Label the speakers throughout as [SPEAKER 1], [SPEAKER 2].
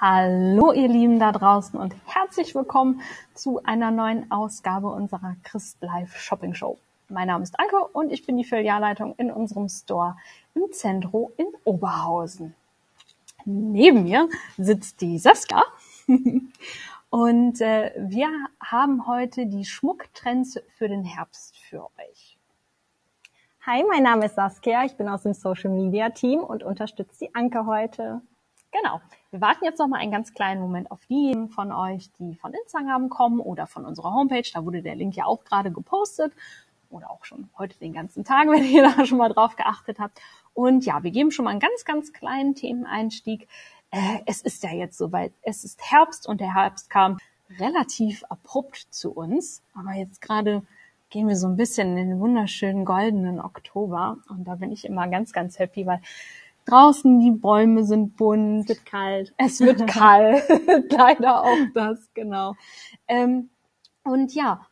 [SPEAKER 1] Hallo ihr Lieben da draußen und herzlich willkommen zu einer neuen Ausgabe unserer Christ Live Shopping Show. Mein Name ist Anke und ich bin die Filialleitung in unserem Store im Zentro in Oberhausen. Neben mir sitzt die Saskia und äh, wir haben heute die Schmucktrends für den Herbst für euch.
[SPEAKER 2] Hi, mein Name ist Saskia, ich bin aus dem Social Media Team und unterstütze die Anke heute.
[SPEAKER 1] Genau. Wir warten jetzt noch mal einen ganz kleinen Moment auf diejenigen von euch, die von Instagram kommen oder von unserer Homepage. Da wurde der Link ja auch gerade gepostet oder auch schon heute den ganzen Tag, wenn ihr da schon mal drauf geachtet habt. Und ja, wir geben schon mal einen ganz, ganz kleinen Themeneinstieg. Äh, es ist ja jetzt soweit. Es ist Herbst und der Herbst kam relativ abrupt zu uns. Aber jetzt gerade gehen wir so ein bisschen in den wunderschönen goldenen Oktober. Und da bin ich immer ganz, ganz happy, weil draußen die Bäume sind bunt.
[SPEAKER 2] Es wird kalt.
[SPEAKER 1] Es wird kalt. Leider auch das, genau. Ähm, und ja,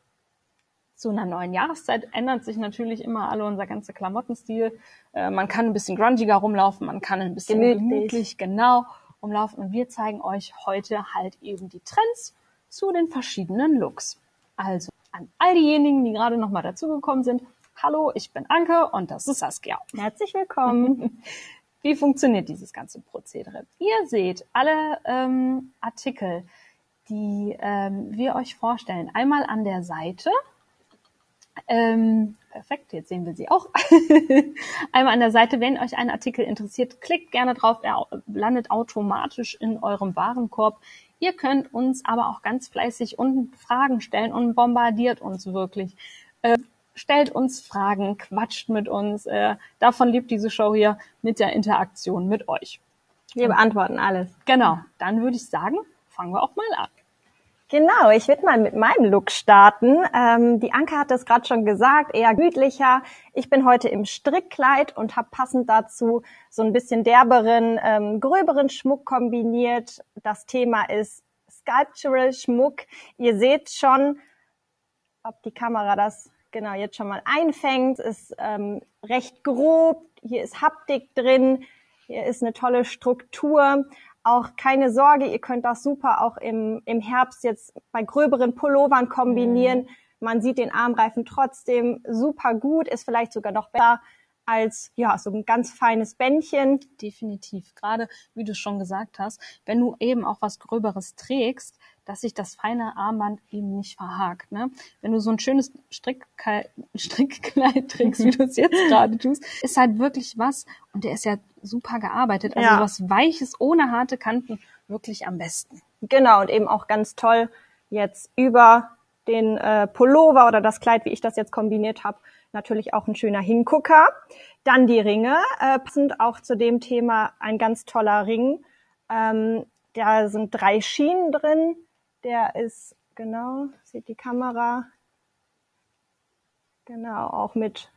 [SPEAKER 1] zu einer neuen Jahreszeit ändert sich natürlich immer alle unser ganzer Klamottenstil. Äh, man kann ein bisschen grungiger rumlaufen, man kann ein bisschen gemütlich, gemütlich genau rumlaufen. Und wir zeigen euch heute halt eben die Trends zu den verschiedenen Looks. Also an all diejenigen, die gerade nochmal dazugekommen sind. Hallo, ich bin Anke und das ist Saskia.
[SPEAKER 2] Herzlich willkommen.
[SPEAKER 1] Wie funktioniert dieses ganze Prozedere? Ihr seht alle ähm, Artikel, die ähm, wir euch vorstellen, einmal an der Seite. Ähm, perfekt, jetzt sehen wir sie auch. einmal an der Seite, wenn euch ein Artikel interessiert, klickt gerne drauf, er landet automatisch in eurem Warenkorb. Ihr könnt uns aber auch ganz fleißig unten Fragen stellen und bombardiert uns wirklich. Äh, stellt uns Fragen, quatscht mit uns. Äh, davon lebt diese Show hier mit der Interaktion mit euch.
[SPEAKER 2] Wir beantworten alles.
[SPEAKER 1] Genau. Dann würde ich sagen, fangen wir auch mal an.
[SPEAKER 2] Genau, ich würde mal mit meinem Look starten. Ähm, die Anke hat es gerade schon gesagt, eher gütlicher. Ich bin heute im Strickkleid und habe passend dazu so ein bisschen derberen, ähm, gröberen Schmuck kombiniert. Das Thema ist Sculptural Schmuck. Ihr seht schon, ob die Kamera das genau jetzt schon mal einfängt, ist ähm, recht grob. Hier ist Haptik drin. Hier ist eine tolle Struktur. Auch keine Sorge, ihr könnt das super auch im, im Herbst jetzt bei gröberen Pullovern kombinieren. Mhm. Man sieht den Armreifen trotzdem super gut, ist vielleicht sogar noch besser als ja so ein ganz feines Bändchen.
[SPEAKER 1] Definitiv. Gerade wie du schon gesagt hast, wenn du eben auch was Gröberes trägst, dass sich das feine Armband eben nicht verhakt. Ne? Wenn du so ein schönes Strickkleid, Strickkleid trägst, wie du es jetzt gerade tust, ist halt wirklich was, und der ist ja super gearbeitet, also ja. was Weiches, ohne harte Kanten, wirklich am besten.
[SPEAKER 2] Genau, und eben auch ganz toll jetzt über den äh, Pullover oder das Kleid, wie ich das jetzt kombiniert habe, natürlich auch ein schöner Hingucker. Dann die Ringe, äh, passend auch zu dem Thema ein ganz toller Ring. Ähm, da sind drei Schienen drin, der ist, genau, sieht die Kamera, genau, auch mit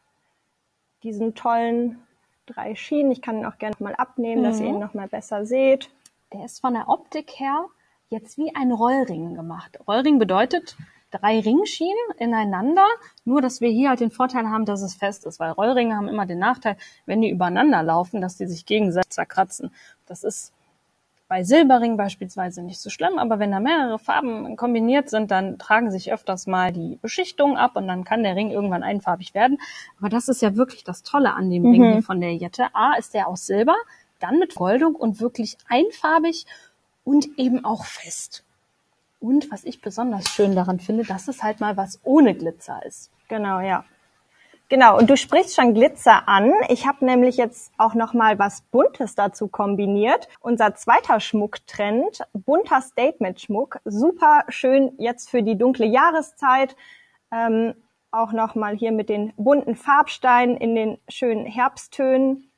[SPEAKER 2] diesen tollen drei Schienen. Ich kann ihn auch gerne mal abnehmen, mhm. dass ihr ihn mhm. noch mal besser seht.
[SPEAKER 1] Der ist von der Optik her jetzt wie ein Rollring gemacht. Rollring bedeutet drei Ringschienen ineinander, nur dass wir hier halt den Vorteil haben, dass es fest ist, weil Rollringe haben immer den Nachteil, wenn die übereinander laufen, dass die sich gegenseitig zerkratzen. Das ist bei Silberring beispielsweise nicht so schlimm, aber wenn da mehrere Farben kombiniert sind, dann tragen sich öfters mal die Beschichtung ab und dann kann der Ring irgendwann einfarbig werden. Aber das ist ja wirklich das Tolle an dem mhm. Ring hier von der Jette. A ist der aus Silber, dann mit Goldung und wirklich einfarbig und eben auch fest. Und was ich besonders schön daran finde, dass es halt mal was ohne Glitzer ist.
[SPEAKER 2] Genau, ja. Genau, und du sprichst schon Glitzer an. Ich habe nämlich jetzt auch noch mal was Buntes dazu kombiniert. Unser zweiter Schmucktrend, bunter Statement-Schmuck, super schön jetzt für die dunkle Jahreszeit. Ähm, auch noch mal hier mit den bunten Farbsteinen in den schönen Herbsttönen.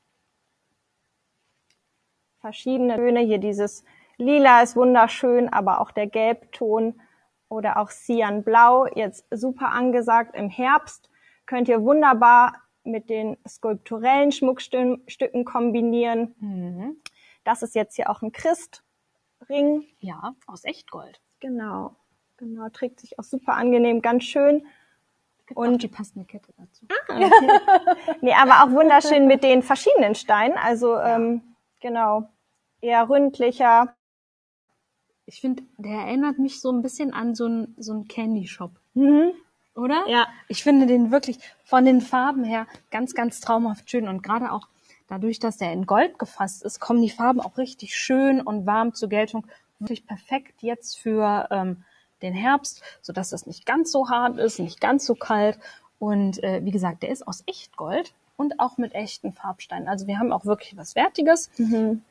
[SPEAKER 2] Verschiedene Töne, hier dieses Lila ist wunderschön, aber auch der Gelbton oder auch Cyanblau, jetzt super angesagt im Herbst könnt ihr wunderbar mit den skulpturellen Schmuckstücken kombinieren. Mhm. Das ist jetzt hier auch ein Christring.
[SPEAKER 1] Ja, aus Echtgold.
[SPEAKER 2] Genau. Genau, trägt sich auch super angenehm, ganz schön.
[SPEAKER 1] Und die passende Kette dazu.
[SPEAKER 2] Ah, okay. nee, aber auch wunderschön mit den verschiedenen Steinen. Also ja. ähm, genau, eher ründlicher
[SPEAKER 1] Ich finde, der erinnert mich so ein bisschen an so einen so einen Candy Shop.
[SPEAKER 2] Mhm.
[SPEAKER 1] Oder?
[SPEAKER 2] Ja.
[SPEAKER 1] Ich finde den wirklich von den Farben her ganz, ganz traumhaft schön und gerade auch dadurch, dass der in Gold gefasst ist, kommen die Farben auch richtig schön und warm zur Geltung. Wirklich perfekt jetzt für ähm, den Herbst, sodass das nicht ganz so hart ist, nicht ganz so kalt. Und äh, wie gesagt, der ist aus Echtgold und auch mit echten Farbsteinen. Also wir haben auch wirklich was Wertiges.
[SPEAKER 2] Mhm.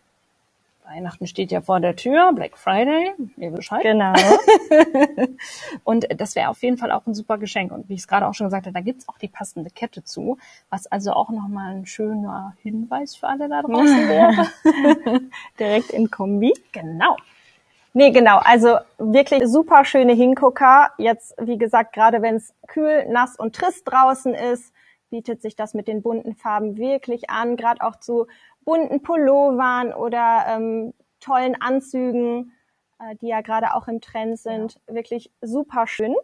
[SPEAKER 1] Weihnachten steht ja vor der Tür, Black Friday, ihr Bescheid.
[SPEAKER 2] Genau.
[SPEAKER 1] Und das wäre auf jeden Fall auch ein super Geschenk. Und wie ich es gerade auch schon gesagt habe, da gibt's auch die passende Kette zu, was also auch nochmal ein schöner Hinweis für alle da draußen wäre.
[SPEAKER 2] Direkt in Kombi.
[SPEAKER 1] genau.
[SPEAKER 2] Nee, genau. Also wirklich super schöne Hingucker. Jetzt, wie gesagt, gerade wenn es kühl, nass und trist draußen ist, bietet sich das mit den bunten Farben wirklich an. Gerade auch zu bunten Pullovern oder ähm, tollen Anzügen, äh, die ja gerade auch im Trend sind. Wirklich super schön.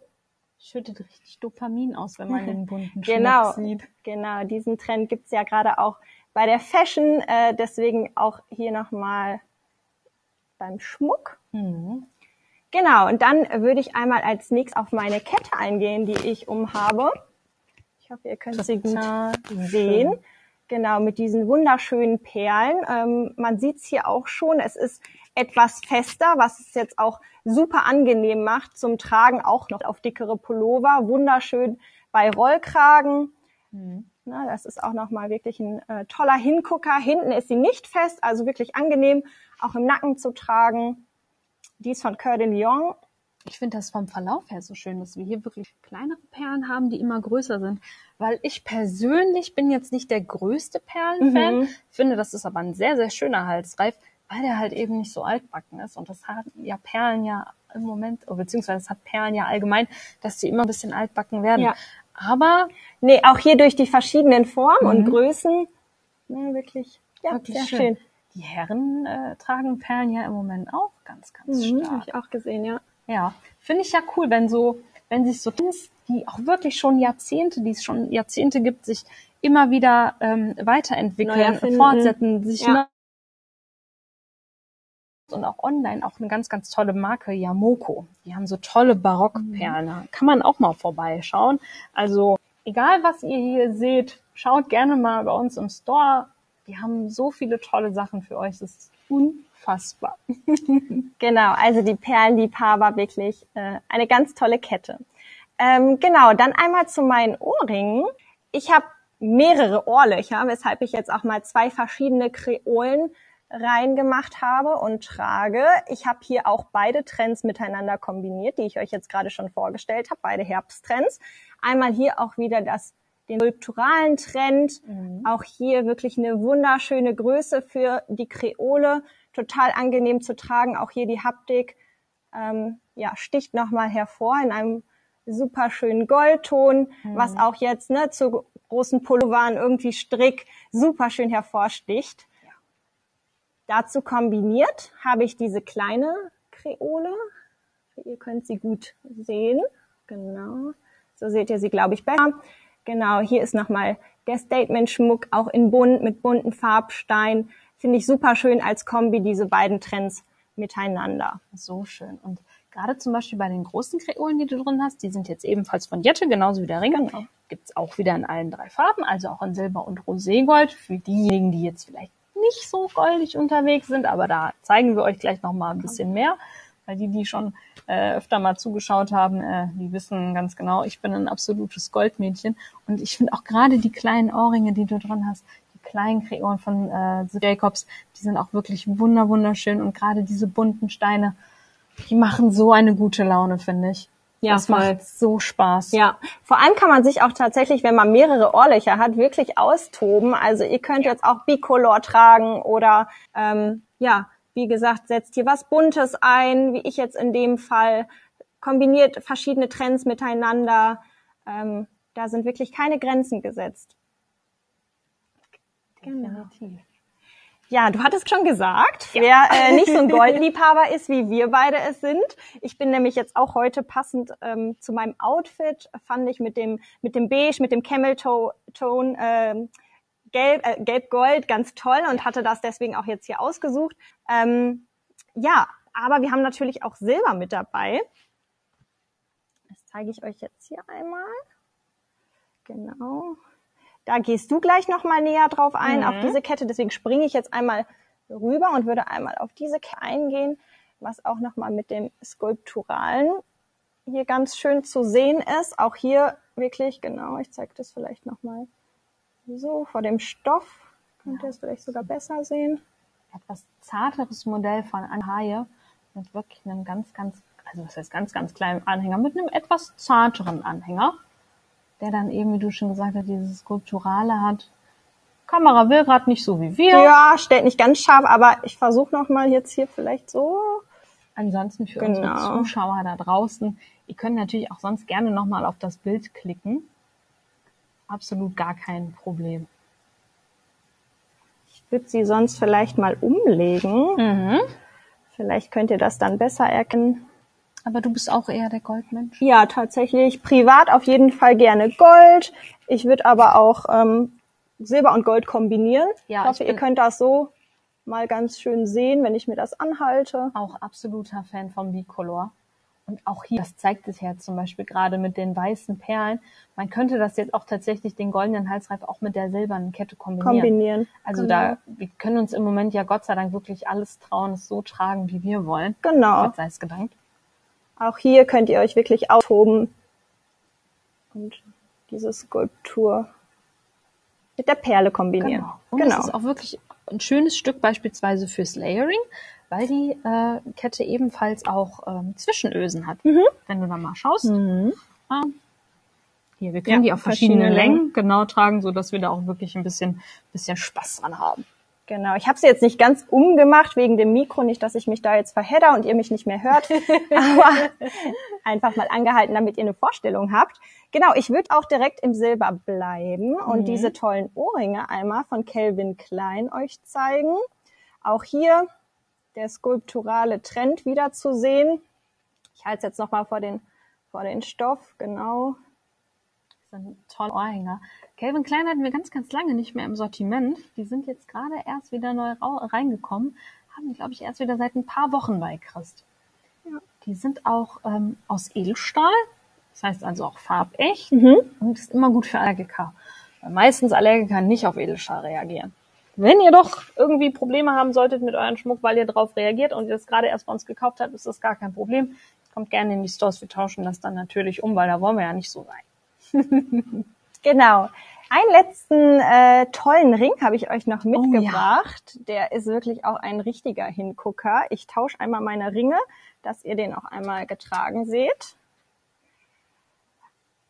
[SPEAKER 1] Schüttet richtig Dopamin aus, wenn man den bunten
[SPEAKER 2] Genau,
[SPEAKER 1] Schmuck sieht.
[SPEAKER 2] genau. Diesen Trend gibt's ja gerade auch bei der Fashion. Äh, deswegen auch hier nochmal beim Schmuck.
[SPEAKER 1] Mhm.
[SPEAKER 2] Genau, und dann würde ich einmal als nächstes auf meine Kette eingehen, die ich umhabe. Ich hoffe, ihr könnt sie gut
[SPEAKER 1] Total
[SPEAKER 2] sehen. Genau, mit diesen wunderschönen Perlen. Ähm, man sieht es hier auch schon, es ist etwas fester, was es jetzt auch super angenehm macht zum Tragen, auch noch auf dickere Pullover. Wunderschön bei Rollkragen.
[SPEAKER 1] Mhm.
[SPEAKER 2] Na, das ist auch nochmal wirklich ein äh, toller Hingucker. Hinten ist sie nicht fest, also wirklich angenehm, auch im Nacken zu tragen. Die ist von Coeur de Lion.
[SPEAKER 1] Ich finde das vom Verlauf her so schön, dass wir hier wirklich kleinere Perlen haben, die immer größer sind. Weil ich persönlich bin jetzt nicht der größte Perlenfan,
[SPEAKER 2] Mhm.
[SPEAKER 1] finde, das ist aber ein sehr, sehr schöner Halsreif, weil der halt eben nicht so altbacken ist. Und das hat ja Perlen ja im Moment, oh, beziehungsweise es hat Perlen ja allgemein, dass sie immer ein bisschen altbacken werden.
[SPEAKER 2] Ja.
[SPEAKER 1] Aber
[SPEAKER 2] Nee, auch hier durch die verschiedenen Formen und
[SPEAKER 1] Mhm.
[SPEAKER 2] Größen. Ja, wirklich, ja,
[SPEAKER 1] wirklich
[SPEAKER 2] sehr
[SPEAKER 1] schön.
[SPEAKER 2] schön.
[SPEAKER 1] Die Herren äh, tragen Perlen ja im Moment auch ganz, ganz
[SPEAKER 2] Mhm,
[SPEAKER 1] stark.
[SPEAKER 2] Habe ich auch gesehen, ja.
[SPEAKER 1] Ja, finde ich ja cool, wenn so, wenn sich so Trends, die auch wirklich schon Jahrzehnte, die es schon Jahrzehnte gibt, sich immer wieder ähm, weiterentwickeln, fortsetzen, sich
[SPEAKER 2] Ja.
[SPEAKER 1] und auch online auch eine ganz, ganz tolle Marke, Yamoko. Die haben so tolle Barockperlen. Da Kann man auch mal vorbeischauen. Also, egal was ihr hier seht, schaut gerne mal bei uns im Store. Die haben so viele tolle Sachen für euch. Das ist unfassbar.
[SPEAKER 2] Genau, also die Perlenliebhaber wirklich äh, eine ganz tolle Kette. Ähm, genau, dann einmal zu meinen Ohrringen. Ich habe mehrere Ohrlöcher, weshalb ich jetzt auch mal zwei verschiedene Kreolen reingemacht habe und trage. Ich habe hier auch beide Trends miteinander kombiniert, die ich euch jetzt gerade schon vorgestellt habe, beide Herbsttrends. Einmal hier auch wieder das den skulpturalen Trend. Auch hier wirklich eine wunderschöne Größe für die Kreole. Total angenehm zu tragen. Auch hier die Haptik ähm, ja, sticht nochmal hervor in einem super schönen Goldton, was auch jetzt ne, zu großen Pullovern irgendwie Strick super schön hervorsticht. Dazu kombiniert habe ich diese kleine Kreole. Ihr könnt sie gut sehen. Genau. So seht ihr sie, glaube ich, besser. Genau, hier ist nochmal der Statement-Schmuck, auch in bunt, mit bunten Farbstein. Finde ich super schön als Kombi, diese beiden Trends miteinander.
[SPEAKER 1] So schön. Und gerade zum Beispiel bei den großen Kreolen, die du drin hast, die sind jetzt ebenfalls von Jette, genauso wie der Ring.
[SPEAKER 2] Genau.
[SPEAKER 1] Gibt's auch wieder in allen drei Farben, also auch in Silber und Roségold. Für diejenigen, die jetzt vielleicht nicht so goldig unterwegs sind, aber da zeigen wir euch gleich noch mal ein bisschen mehr. Weil die, die schon äh, öfter mal zugeschaut haben, äh, die wissen ganz genau, ich bin ein absolutes Goldmädchen. Und ich finde auch gerade die kleinen Ohrringe, die du drin hast, kleinen Kreolen von äh, Jacobs, die sind auch wirklich wunder wunderschön. Und gerade diese bunten Steine, die machen so eine gute Laune, finde ich.
[SPEAKER 2] Ja,
[SPEAKER 1] das
[SPEAKER 2] voll.
[SPEAKER 1] macht so Spaß.
[SPEAKER 2] Ja, vor allem kann man sich auch tatsächlich, wenn man mehrere Ohrlöcher hat, wirklich austoben. Also ihr könnt jetzt auch Bicolor tragen oder ähm, ja, wie gesagt, setzt hier was Buntes ein, wie ich jetzt in dem Fall, kombiniert verschiedene Trends miteinander. Ähm, da sind wirklich keine Grenzen gesetzt.
[SPEAKER 1] Definitiv.
[SPEAKER 2] Ja, du hattest schon gesagt, wer äh, nicht so ein Goldliebhaber ist, wie wir beide es sind. Ich bin nämlich jetzt auch heute passend ähm, zu meinem Outfit, fand ich mit dem mit dem Beige, mit dem Camel Tone ähm, Gelb, äh, Gelb-Gold ganz toll und hatte das deswegen auch jetzt hier ausgesucht. Ähm, ja, Aber wir haben natürlich auch Silber mit dabei. Das zeige ich euch jetzt hier einmal. Genau. Da gehst du gleich noch mal näher drauf ein, mhm. auf diese Kette. Deswegen springe ich jetzt einmal rüber und würde einmal auf diese Kette eingehen, was auch noch mal mit dem Skulpturalen hier ganz schön zu sehen ist. Auch hier wirklich, genau, ich zeige das vielleicht noch mal so vor dem Stoff. Könnt ihr es vielleicht sogar besser sehen.
[SPEAKER 1] Etwas zarteres Modell von Anhaie mit wirklich einem ganz, ganz, also was heißt ganz, ganz kleinen Anhänger, mit einem etwas zarteren Anhänger der dann eben, wie du schon gesagt hast, dieses Skulpturale hat. Kamera will gerade nicht so wie wir.
[SPEAKER 2] Ja, stellt nicht ganz scharf, aber ich versuche noch mal jetzt hier vielleicht so.
[SPEAKER 1] Ansonsten für genau. unsere Zuschauer da draußen, ihr könnt natürlich auch sonst gerne noch mal auf das Bild klicken. Absolut gar kein Problem.
[SPEAKER 2] Ich würde sie sonst vielleicht mal umlegen. Mhm. Vielleicht könnt ihr das dann besser erkennen.
[SPEAKER 1] Aber du bist auch eher der Goldmensch?
[SPEAKER 2] Ja, tatsächlich. Privat auf jeden Fall gerne Gold. Ich würde aber auch ähm, Silber und Gold kombinieren. Ja, ich hoffe, ich ihr könnt das so mal ganz schön sehen, wenn ich mir das anhalte.
[SPEAKER 1] Auch absoluter Fan vom Bicolor. Und auch hier, das zeigt es ja zum Beispiel gerade mit den weißen Perlen. Man könnte das jetzt auch tatsächlich den goldenen Halsreif auch mit der silbernen Kette kombinieren. Kombinieren. Also genau. da, wir können uns im Moment ja Gott sei Dank wirklich alles trauen, es so tragen, wie wir wollen.
[SPEAKER 2] Genau.
[SPEAKER 1] Gott sei es gedankt.
[SPEAKER 2] Auch hier könnt ihr euch wirklich austoben und diese Skulptur mit der Perle kombinieren.
[SPEAKER 1] Genau. Und genau. es ist auch wirklich ein schönes Stück beispielsweise fürs Layering, weil die äh, Kette ebenfalls auch ähm, Zwischenösen hat. Mhm. Wenn du da mal schaust. Mhm. Ah. Hier, wir können ja, die auf verschiedene, verschiedene Längen, Längen genau tragen, so dass wir da auch wirklich ein bisschen, bisschen Spaß dran haben.
[SPEAKER 2] Genau, ich habe sie jetzt nicht ganz umgemacht wegen dem Mikro, nicht, dass ich mich da jetzt verhedder und ihr mich nicht mehr hört, aber einfach mal angehalten, damit ihr eine Vorstellung habt. Genau, ich würde auch direkt im Silber bleiben und mhm. diese tollen Ohrringe einmal von Calvin Klein euch zeigen. Auch hier der skulpturale Trend wieder zu sehen. Ich halte es jetzt nochmal vor den, vor den Stoff, genau.
[SPEAKER 1] Das sind tolle Ohrringe. Calvin Klein hatten wir ganz, ganz lange nicht mehr im Sortiment. Die sind jetzt gerade erst wieder neu reingekommen. Haben die, glaube ich, erst wieder seit ein paar Wochen bei Christ. Ja. Die sind auch ähm, aus Edelstahl. Das heißt also auch farbecht. Mhm. Und ist immer gut für Allergiker. Weil meistens Allergiker nicht auf Edelstahl reagieren. Wenn ihr doch irgendwie Probleme haben solltet mit euren Schmuck, weil ihr darauf reagiert und ihr das gerade erst bei uns gekauft habt, ist das gar kein Problem. Kommt gerne in die Stores, wir tauschen das dann natürlich um, weil da wollen wir ja nicht so
[SPEAKER 2] sein. genau. Einen letzten äh, tollen Ring habe ich euch noch mitgebracht. Oh, ja. Der ist wirklich auch ein richtiger Hingucker. Ich tausche einmal meine Ringe, dass ihr den auch einmal getragen seht.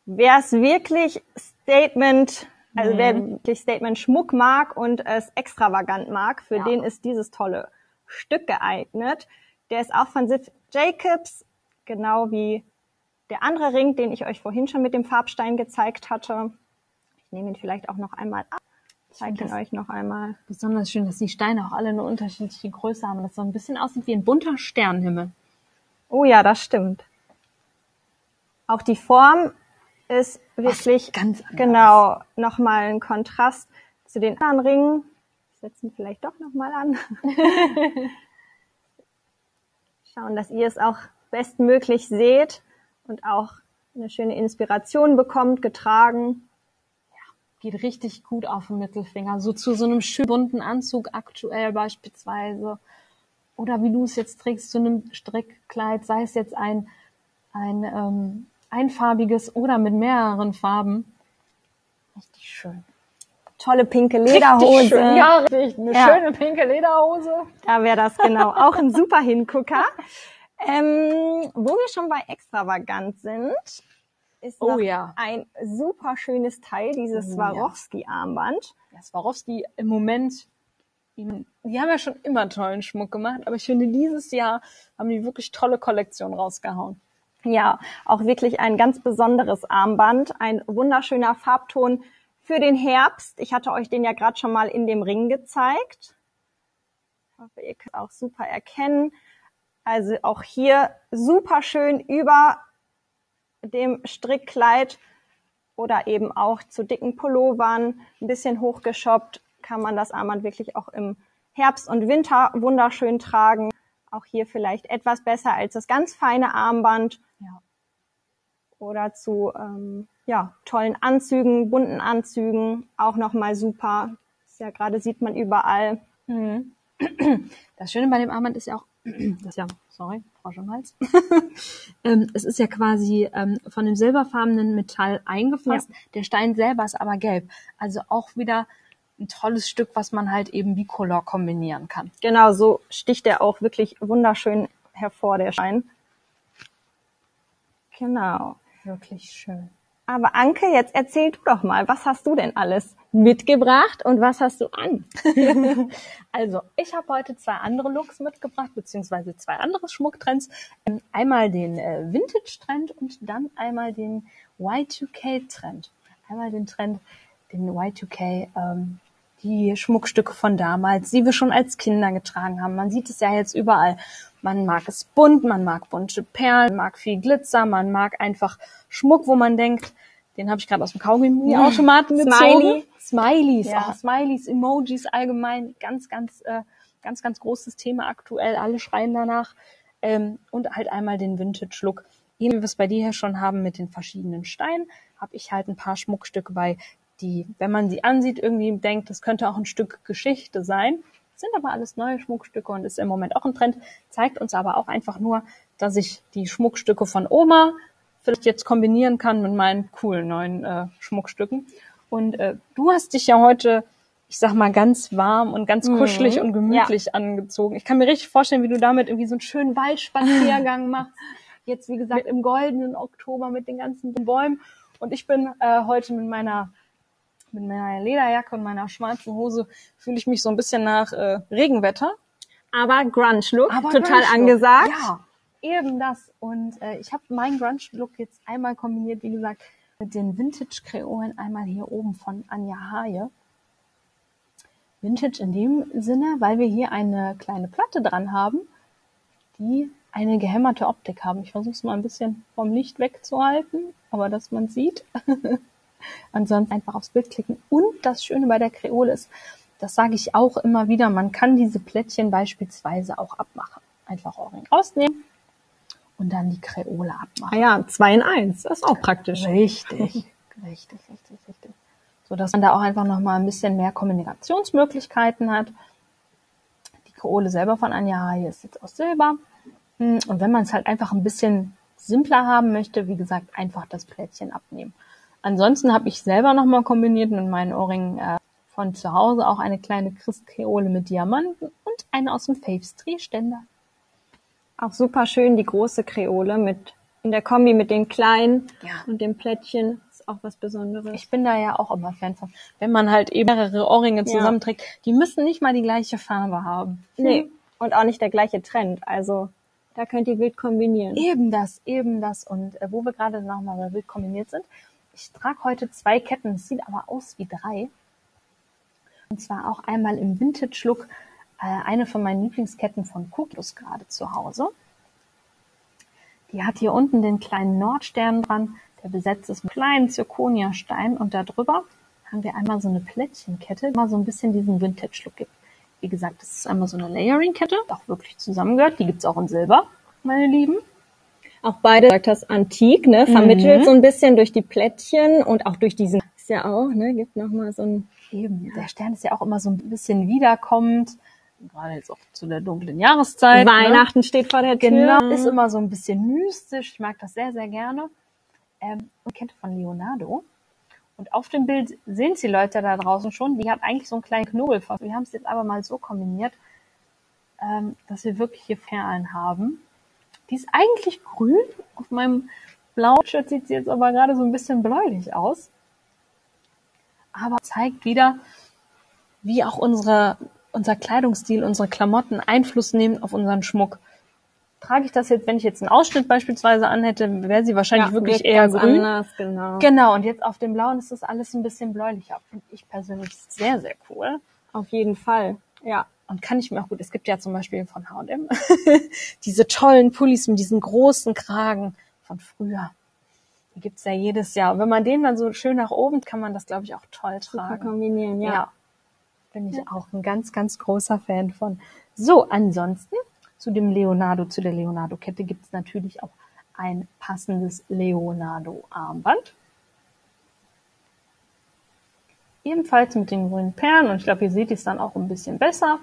[SPEAKER 2] Wer es wirklich Statement, also mhm. wer wirklich Statement Schmuck mag und es extravagant mag, für ja. den ist dieses tolle Stück geeignet. Der ist auch von Sif Jacobs, genau wie der andere Ring, den ich euch vorhin schon mit dem Farbstein gezeigt hatte nehme ihn vielleicht auch noch einmal ab. Ich zeige ihn euch noch einmal.
[SPEAKER 1] Besonders schön, dass die Steine auch alle eine unterschiedliche Größe haben, dass so ein bisschen aussieht wie ein bunter Sternenhimmel.
[SPEAKER 2] Oh ja, das stimmt. Auch die Form ist wirklich ganz anders. genau nochmal ein Kontrast zu den anderen Ringen. Ich setze ihn vielleicht doch nochmal an. Schauen, dass ihr es auch bestmöglich seht und auch eine schöne Inspiration bekommt, getragen
[SPEAKER 1] geht richtig gut auf den Mittelfinger. So zu so einem schön bunten Anzug aktuell beispielsweise. Oder wie du es jetzt trägst, zu einem Strickkleid, sei es jetzt ein, ein ähm, einfarbiges oder mit mehreren Farben. Richtig schön.
[SPEAKER 2] Tolle pinke Lederhose.
[SPEAKER 1] Schön. Ja, richtig. Eine ja. schöne pinke Lederhose.
[SPEAKER 2] Da wäre das genau auch ein super Hingucker. Ähm, wo wir schon bei extravagant sind, ist oh, ja. ein super schönes Teil, dieses oh, Swarovski-Armband.
[SPEAKER 1] Ja. Swarovski im Moment, die haben ja schon immer tollen Schmuck gemacht, aber ich finde, dieses Jahr haben die wirklich tolle Kollektion rausgehauen.
[SPEAKER 2] Ja, auch wirklich ein ganz besonderes Armband, ein wunderschöner Farbton für den Herbst. Ich hatte euch den ja gerade schon mal in dem Ring gezeigt. Ich hoffe, ihr könnt auch super erkennen. Also auch hier super schön über dem Strickkleid oder eben auch zu dicken Pullovern, ein bisschen hochgeschoppt, kann man das Armband wirklich auch im Herbst und Winter wunderschön tragen. Auch hier vielleicht etwas besser als das ganz feine Armband.
[SPEAKER 1] Ja.
[SPEAKER 2] Oder zu ähm, ja, tollen Anzügen, bunten Anzügen, auch nochmal super. Das ja gerade sieht man überall.
[SPEAKER 1] Mhm. Das Schöne bei dem Armband ist ja auch, das ist ja, sorry, Frosch im Hals. ähm, es ist ja quasi ähm, von dem silberfarbenen Metall eingefasst. Ja. Der Stein selber ist aber gelb. Also auch wieder ein tolles Stück, was man halt eben bicolor kombinieren kann.
[SPEAKER 2] Genau, so sticht er auch wirklich wunderschön hervor, der Stein. Genau.
[SPEAKER 1] Wirklich schön.
[SPEAKER 2] Aber Anke, jetzt erzähl du doch mal, was hast du denn alles mitgebracht und was hast du an?
[SPEAKER 1] also, ich habe heute zwei andere Looks mitgebracht, beziehungsweise zwei andere Schmucktrends. Ähm, einmal den äh, Vintage-Trend und dann einmal den Y2K-Trend. Einmal den Trend, den Y2K, ähm, die Schmuckstücke von damals, die wir schon als Kinder getragen haben. Man sieht es ja jetzt überall. Man mag es bunt, man mag bunte Perlen, man mag viel Glitzer, man mag einfach Schmuck, wo man denkt, den habe ich gerade aus dem Kaugummi-Automaten gezogen. Smiley. Smileys, ja. auch Smileys, Emojis allgemein, ganz, ganz, äh, ganz, ganz großes Thema aktuell. Alle schreien danach. Ähm, und halt einmal den Vintage-Look. Ähnlich wie wir es bei dir hier schon haben mit den verschiedenen Steinen, habe ich halt ein paar Schmuckstücke bei, die, wenn man sie ansieht, irgendwie denkt, das könnte auch ein Stück Geschichte sein sind aber alles neue Schmuckstücke und ist im Moment auch ein Trend, zeigt uns aber auch einfach nur, dass ich die Schmuckstücke von Oma vielleicht jetzt kombinieren kann mit meinen coolen neuen äh, Schmuckstücken. Und äh, du hast dich ja heute, ich sag mal, ganz warm und ganz mhm. kuschelig und gemütlich ja. angezogen. Ich kann mir richtig vorstellen, wie du damit irgendwie so einen schönen Waldspaziergang machst. Jetzt, wie gesagt, im goldenen Oktober mit den ganzen Bäumen. Und ich bin äh, heute mit meiner mit meiner Lederjacke und meiner schwarzen Hose fühle ich mich so ein bisschen nach äh, Regenwetter.
[SPEAKER 2] Aber Grunge-Look, total Grunge angesagt.
[SPEAKER 1] Ja, eben das. Und äh, ich habe meinen Grunge-Look jetzt einmal kombiniert, wie gesagt, mit den Vintage-Kreolen einmal hier oben von Anja Haje. Vintage in dem Sinne, weil wir hier eine kleine Platte dran haben, die eine gehämmerte Optik haben. Ich versuche es mal ein bisschen vom Licht wegzuhalten, aber dass man sieht. Ansonsten einfach aufs Bild klicken. Und das Schöne bei der Kreole ist, das sage ich auch immer wieder, man kann diese Plättchen beispielsweise auch abmachen. Einfach Ohrring rausnehmen und dann die Kreole abmachen.
[SPEAKER 2] Ah ja, zwei in eins, das ist auch praktisch.
[SPEAKER 1] Richtig, richtig, richtig, richtig. So dass man da auch einfach nochmal ein bisschen mehr Kommunikationsmöglichkeiten hat. Die Kreole selber von Anja hier ist jetzt aus Silber. Hm, und wenn man es halt einfach ein bisschen simpler haben möchte, wie gesagt, einfach das Plättchen abnehmen. Ansonsten habe ich selber nochmal kombiniert mit meinen Ohrringen äh, von zu Hause auch eine kleine Christkreole mit Diamanten und eine aus dem Faves Drehständer.
[SPEAKER 2] Auch super schön die große Kreole mit in der Kombi mit den kleinen
[SPEAKER 1] ja.
[SPEAKER 2] und dem Plättchen ist auch was Besonderes.
[SPEAKER 1] Ich bin da ja auch immer Fan von, wenn man halt eben mehrere Ohrringe zusammenträgt, ja. die müssen nicht mal die gleiche Farbe haben.
[SPEAKER 2] Nee, und auch nicht der gleiche Trend. Also da könnt ihr wild kombinieren.
[SPEAKER 1] Eben das, eben das. Und äh, wo wir gerade nochmal bei wild kombiniert sind, ich trage heute zwei Ketten, es sieht aber aus wie drei. Und zwar auch einmal im Vintage-Look äh, eine von meinen Lieblingsketten von Cookies gerade zu Hause. Die hat hier unten den kleinen Nordstern dran, der besetzt ist mit kleinen Zirconiastein und darüber haben wir einmal so eine Plättchenkette, die mal so ein bisschen diesen Vintage-Look gibt. Wie gesagt, das ist einmal so eine Layering-Kette, auch wirklich zusammengehört. Die gibt's auch in Silber, meine Lieben
[SPEAKER 2] auch beide sagt das antik, ne, vermittelt mhm. so ein bisschen durch die Plättchen und auch durch diesen, ist ja auch, ne, gibt nochmal so ein,
[SPEAKER 1] eben, der Stern ist ja auch immer so ein bisschen wiederkommend, gerade jetzt auch zu der dunklen Jahreszeit.
[SPEAKER 2] Ne? Weihnachten ne? steht vor der Tür.
[SPEAKER 1] Genau, ist immer so ein bisschen mystisch, ich mag das sehr, sehr gerne. Ähm, und kennt von Leonardo. Und auf dem Bild sehen Sie Leute da draußen schon, die hat eigentlich so einen kleinen Knubbel. Wir haben es jetzt aber mal so kombiniert, ähm, dass wir wirklich hier Perlen haben. Die ist eigentlich grün. Auf meinem blauen Shirt sieht sie jetzt aber gerade so ein bisschen bläulich aus. Aber zeigt wieder, wie auch unsere, unser Kleidungsstil, unsere Klamotten Einfluss nehmen auf unseren Schmuck. Trage ich das jetzt, wenn ich jetzt einen Ausschnitt beispielsweise anhätte, wäre sie wahrscheinlich ja, wirklich eher grün. Anders,
[SPEAKER 2] genau.
[SPEAKER 1] genau, und jetzt auf dem blauen ist das alles ein bisschen bläulicher. Finde ich persönlich sehr, sehr cool.
[SPEAKER 2] Auf jeden Fall, ja.
[SPEAKER 1] Und kann ich mir auch gut, es gibt ja zum Beispiel von H&M diese tollen Pullis mit diesen großen Kragen von früher. Die gibt's ja jedes Jahr. Und wenn man den dann so schön nach oben, kann man das, glaube ich, auch toll tragen.
[SPEAKER 2] Super kombinieren, ja. ja.
[SPEAKER 1] Bin ich ja. auch ein ganz, ganz großer Fan von. So, ansonsten zu dem Leonardo, zu der Leonardo-Kette gibt es natürlich auch ein passendes Leonardo-Armband. Ebenfalls mit den grünen Perlen und ich glaube, ihr seht es dann auch ein bisschen besser.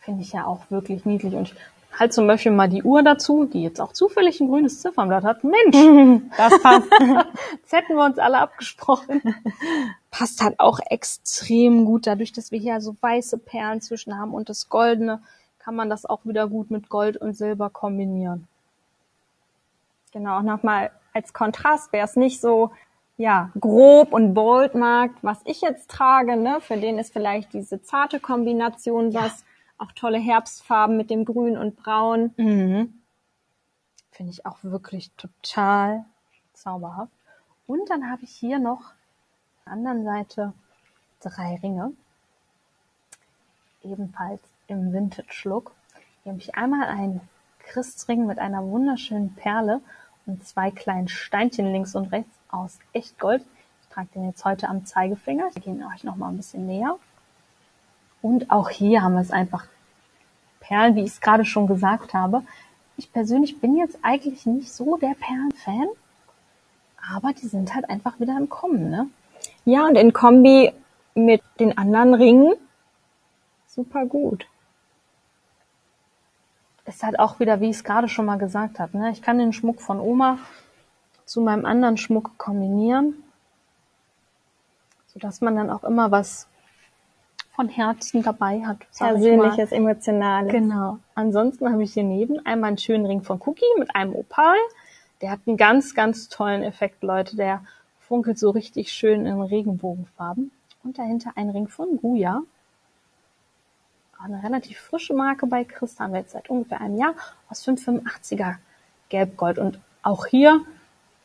[SPEAKER 1] Finde ich ja auch wirklich niedlich und ich halt zum Beispiel mal die Uhr dazu, die jetzt auch zufällig ein grünes Ziffernblatt hat. Mensch,
[SPEAKER 2] Das passt.
[SPEAKER 1] Jetzt hätten wir uns alle abgesprochen. Passt halt auch extrem gut. Dadurch, dass wir hier so weiße Perlen zwischen haben und das Goldene, kann man das auch wieder gut mit Gold und Silber kombinieren.
[SPEAKER 2] Genau, auch nochmal als Kontrast, wer es nicht so ja, grob und bold mag, was ich jetzt trage, ne, für den ist vielleicht diese zarte Kombination was, auch tolle Herbstfarben mit dem Grün und Braun.
[SPEAKER 1] Mhm. Finde ich auch wirklich total zauberhaft. Und dann habe ich hier noch auf der anderen Seite drei Ringe. Ebenfalls im Vintage-Look. Hier habe ich einmal einen Christring mit einer wunderschönen Perle und zwei kleinen Steinchen links und rechts aus Echtgold. Ich trage den jetzt heute am Zeigefinger. Ich gehe euch noch mal ein bisschen näher. Und auch hier haben wir es einfach Perlen, wie ich es gerade schon gesagt habe. Ich persönlich bin jetzt eigentlich nicht so der Perlenfan, aber die sind halt einfach wieder im Kommen, ne?
[SPEAKER 2] Ja, und in Kombi mit den anderen Ringen super gut.
[SPEAKER 1] Ist halt auch wieder, wie ich es gerade schon mal gesagt habe, ne? Ich kann den Schmuck von Oma zu meinem anderen Schmuck kombinieren, sodass man dann auch immer was von Herzen dabei hat.
[SPEAKER 2] Persönliches, emotionales.
[SPEAKER 1] Genau. Ansonsten habe ich hier neben einmal einen schönen Ring von Cookie mit einem Opal. Der hat einen ganz, ganz tollen Effekt, Leute. Der funkelt so richtig schön in Regenbogenfarben. Und dahinter ein Ring von Guya. Eine relativ frische Marke bei Christa haben wir jetzt seit ungefähr einem Jahr aus 585er Gelbgold. Und auch hier,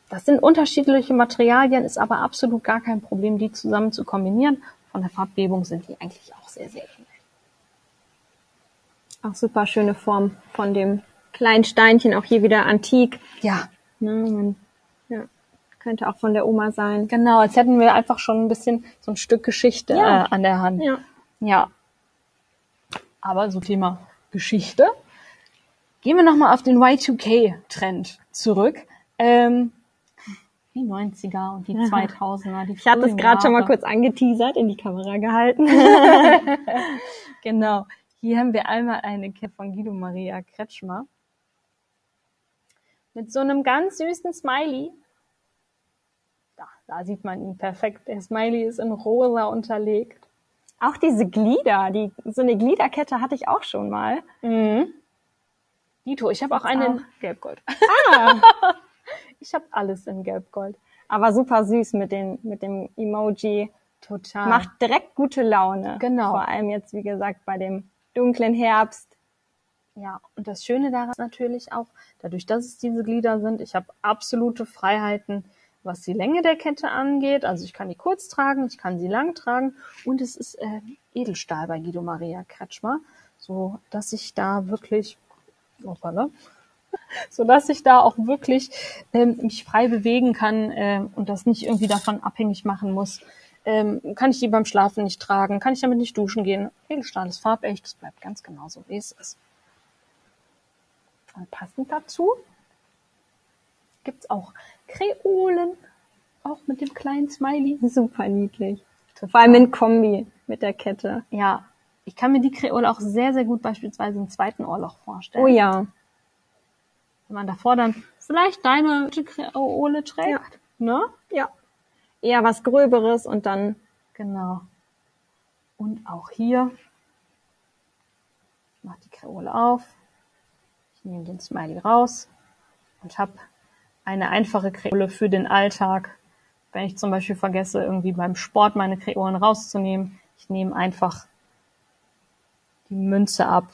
[SPEAKER 1] das sind unterschiedliche Materialien, ist aber absolut gar kein Problem, die zusammen zu kombinieren. Von der Farbgebung sind die eigentlich auch sehr, sehr ähnlich.
[SPEAKER 2] Auch super schöne Form von dem kleinen Steinchen, auch hier wieder antik.
[SPEAKER 1] Ja,
[SPEAKER 2] Ne, man, ja, könnte auch von der Oma sein.
[SPEAKER 1] Genau, als hätten wir einfach schon ein bisschen so ein Stück Geschichte
[SPEAKER 2] Ja.
[SPEAKER 1] äh, an der Hand.
[SPEAKER 2] Ja.
[SPEAKER 1] ja. Aber so Thema Geschichte. Gehen wir nochmal auf den Y2K-Trend zurück. Ähm, die 90er und die 2000er. Die
[SPEAKER 2] Ich hatte es gerade schon mal kurz angeteasert, in die Kamera gehalten.
[SPEAKER 1] Genau. Hier haben wir einmal eine Kette von Guido Maria Kretschmer. Mit so einem ganz süßen Smiley. Da, da sieht man ihn perfekt. Der Smiley ist in rosa unterlegt.
[SPEAKER 2] auch diese Glieder, die, so eine Gliederkette hatte ich auch schon mal.
[SPEAKER 1] Mhm. Dito, ich habe auch eine in Gelbgold.
[SPEAKER 2] Ah,
[SPEAKER 1] Ich habe alles in Gelbgold.
[SPEAKER 2] aber super süß mit den, mit dem Emoji.
[SPEAKER 1] Total.
[SPEAKER 2] Macht direkt gute Laune.
[SPEAKER 1] Genau.
[SPEAKER 2] Vor allem jetzt, wie gesagt, bei dem dunklen Herbst.
[SPEAKER 1] Ja, und das Schöne daran ist natürlich auch, dadurch, dass es diese Glieder sind, ich habe absolute Freiheiten, was die Länge der Kette angeht. Also ich kann die kurz tragen, ich kann sie lang tragen und es ist äh, Edelstahl bei Guido Maria Kretschmer, so dass ich da wirklich, hoppala, so dass ich da auch wirklich ähm, mich frei bewegen kann ähm, und das nicht irgendwie davon abhängig machen muss. Ähm, kann ich die beim Schlafen nicht tragen? Kann ich damit nicht duschen gehen? Edelstahl ist farbecht, es bleibt ganz genauso, wie es ist. Und passend dazu gibt's auch Kreolen, auch mit dem kleinen Smiley.
[SPEAKER 2] Super niedlich. Vor allem in Kombi mit der Kette.
[SPEAKER 1] Ja, ich kann mir die Kreole auch sehr, sehr gut beispielsweise im zweiten Ohrloch vorstellen.
[SPEAKER 2] Oh ja.
[SPEAKER 1] Wenn man davor dann vielleicht deine Kreole trägt.
[SPEAKER 2] Ja.
[SPEAKER 1] Ne?
[SPEAKER 2] Ja. Eher was Gröberes und dann
[SPEAKER 1] Genau. Und auch hier, ich mache die Kreole auf, ich nehme den Smiley raus und habe eine einfache Kreole für den Alltag. Wenn ich zum Beispiel vergesse, irgendwie beim Sport meine Kreolen rauszunehmen, ich nehme einfach die Münze ab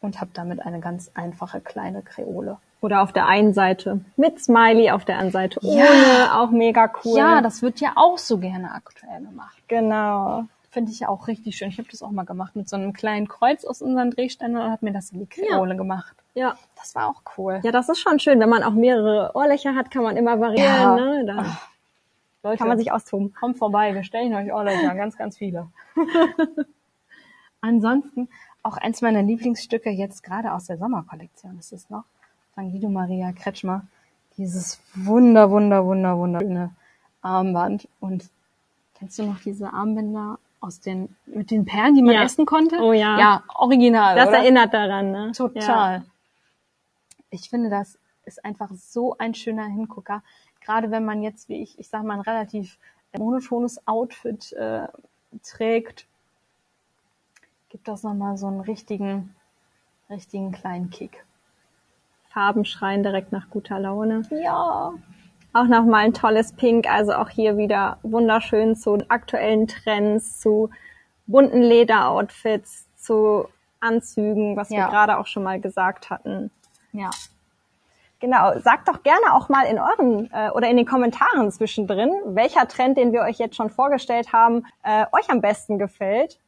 [SPEAKER 1] und habe damit eine ganz einfache kleine Kreole.
[SPEAKER 2] oder auf der einen Seite mit Smiley, auf der anderen Seite
[SPEAKER 1] Ja.
[SPEAKER 2] ohne, auch mega cool.
[SPEAKER 1] Ja, das wird ja auch so gerne aktuell gemacht.
[SPEAKER 2] genau.
[SPEAKER 1] Finde ich ja auch richtig schön. Ich habe das auch mal gemacht mit so einem kleinen Kreuz aus unseren Drehständern und hat mir das in die Kreole gemacht.
[SPEAKER 2] Ja.
[SPEAKER 1] Das war auch cool.
[SPEAKER 2] Ja, das ist schon schön. Wenn man auch mehrere Ohrlöcher hat, kann man immer variieren.
[SPEAKER 1] Ja.
[SPEAKER 2] Ne? Dann
[SPEAKER 1] Leute,
[SPEAKER 2] kann man sich austoben.
[SPEAKER 1] kommt vorbei, wir stellen euch Ohrlöcher, ganz, ganz viele. ansonsten auch eins meiner Lieblingsstücke jetzt gerade aus der Sommerkollektion ist es noch von Guido Maria Kretschmer. Dieses wunder, wunder, wunder, wunderschöne Armband. Und kennst du noch diese Armbänder aus den, mit den Perlen, die man
[SPEAKER 2] Ja.
[SPEAKER 1] essen konnte?
[SPEAKER 2] Oh ja.
[SPEAKER 1] Ja, original,
[SPEAKER 2] Das
[SPEAKER 1] oder?
[SPEAKER 2] erinnert daran, ne?
[SPEAKER 1] Total.
[SPEAKER 2] Ja.
[SPEAKER 1] Ich finde, das ist einfach so ein schöner Hingucker. Gerade wenn man jetzt, wie ich, ich sag mal, ein relativ monotones Outfit äh, trägt, gibt das nochmal so einen richtigen, richtigen kleinen Kick.
[SPEAKER 2] Farben schreien direkt nach guter Laune.
[SPEAKER 1] Ja.
[SPEAKER 2] Auch nochmal ein tolles Pink, also auch hier wieder wunderschön zu aktuellen Trends, zu bunten Lederoutfits, zu Anzügen, was wir
[SPEAKER 1] Ja.
[SPEAKER 2] gerade auch schon mal gesagt hatten.
[SPEAKER 1] Ja.
[SPEAKER 2] Genau, sagt doch gerne auch mal in euren äh, oder in den Kommentaren zwischendrin, welcher Trend, den wir euch jetzt schon vorgestellt haben, äh, euch am besten gefällt.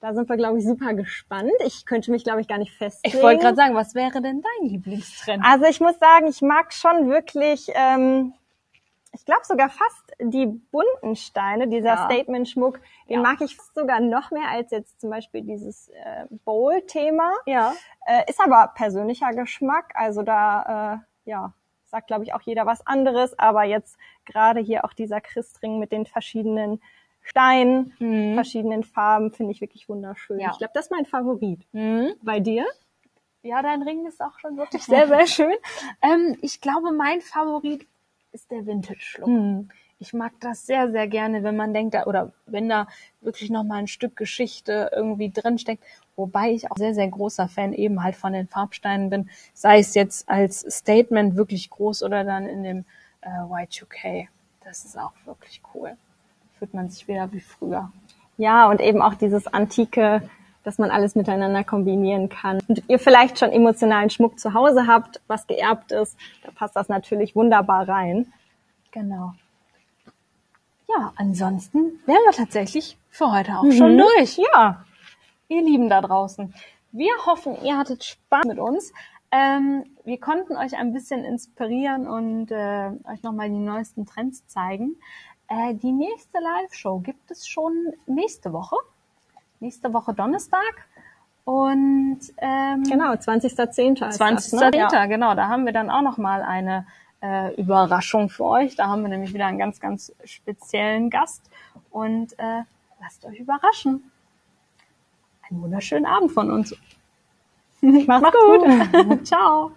[SPEAKER 2] Da sind wir, glaube ich, super gespannt. Ich könnte mich, glaube ich, gar nicht festlegen.
[SPEAKER 1] Ich wollte gerade sagen, was wäre denn dein Lieblingstrend?
[SPEAKER 2] Also ich muss sagen, ich mag schon wirklich, ähm, ich glaube sogar fast die bunten Steine, dieser
[SPEAKER 1] Ja.
[SPEAKER 2] Statement-Schmuck, den
[SPEAKER 1] Ja.
[SPEAKER 2] mag ich sogar noch mehr als jetzt zum Beispiel dieses äh, Bowl-Thema.
[SPEAKER 1] Ja.
[SPEAKER 2] Äh, ist aber persönlicher Geschmack, also da, äh, ja, sagt glaube ich auch jeder was anderes, aber jetzt gerade hier auch dieser Christring mit den verschiedenen Steinen,
[SPEAKER 1] Mhm.
[SPEAKER 2] verschiedenen Farben, finde ich wirklich wunderschön.
[SPEAKER 1] Ja.
[SPEAKER 2] Ich glaube, das ist mein Favorit.
[SPEAKER 1] Mhm.
[SPEAKER 2] Bei dir?
[SPEAKER 1] Ja, dein Ring ist auch schon wirklich sehr, sehr schön. Ähm, ich glaube, mein Favorit ist der Vintage-Look.
[SPEAKER 2] Hm.
[SPEAKER 1] Ich mag das sehr, sehr gerne, wenn man denkt, da, oder wenn da wirklich nochmal ein Stück Geschichte irgendwie drinsteckt. Wobei ich auch sehr, sehr großer Fan eben halt von den Farbsteinen bin. Sei es jetzt als Statement wirklich groß oder dann in dem äh, Y2K. Das ist auch wirklich cool. Fühlt man sich wieder wie früher.
[SPEAKER 2] Ja, und eben auch dieses Antike, dass man alles miteinander kombinieren kann. Und ihr vielleicht schon emotionalen Schmuck zu Hause habt, was geerbt ist, da passt das natürlich wunderbar rein.
[SPEAKER 1] Genau. Ja, ansonsten wären wir tatsächlich für heute auch schon
[SPEAKER 2] Mhm.
[SPEAKER 1] durch.
[SPEAKER 2] Ja,
[SPEAKER 1] Ihr Lieben da draußen. Wir hoffen, ihr hattet Spaß mit uns. Ähm, wir konnten euch ein bisschen inspirieren und äh, euch nochmal die neuesten Trends zeigen. Äh, die nächste Live-Show gibt es schon nächste Woche. Nächste Woche Donnerstag. Und ähm,
[SPEAKER 2] genau, 20.10. ist
[SPEAKER 1] 20.
[SPEAKER 2] Das, ne? Ja.
[SPEAKER 1] genau. Da haben wir dann auch noch mal eine äh, Überraschung für euch. Da haben wir nämlich wieder einen ganz, ganz speziellen Gast. Und äh, lasst euch überraschen. Einen wunderschönen Abend von uns.
[SPEAKER 2] Macht's gut.
[SPEAKER 1] Ciao.